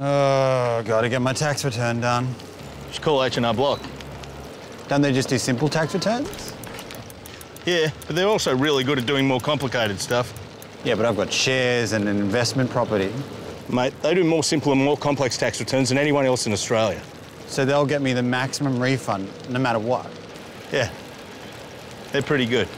Oh, gotta get my tax return done. Just call H&R Block. Don't they just do simple tax returns? Yeah, but they're also really good at doing more complicated stuff. Yeah, but I've got shares and an investment property. Mate, they do more simple and more complex tax returns than anyone else in Australia. So they'll get me the maximum refund no matter what. Yeah, they're pretty good.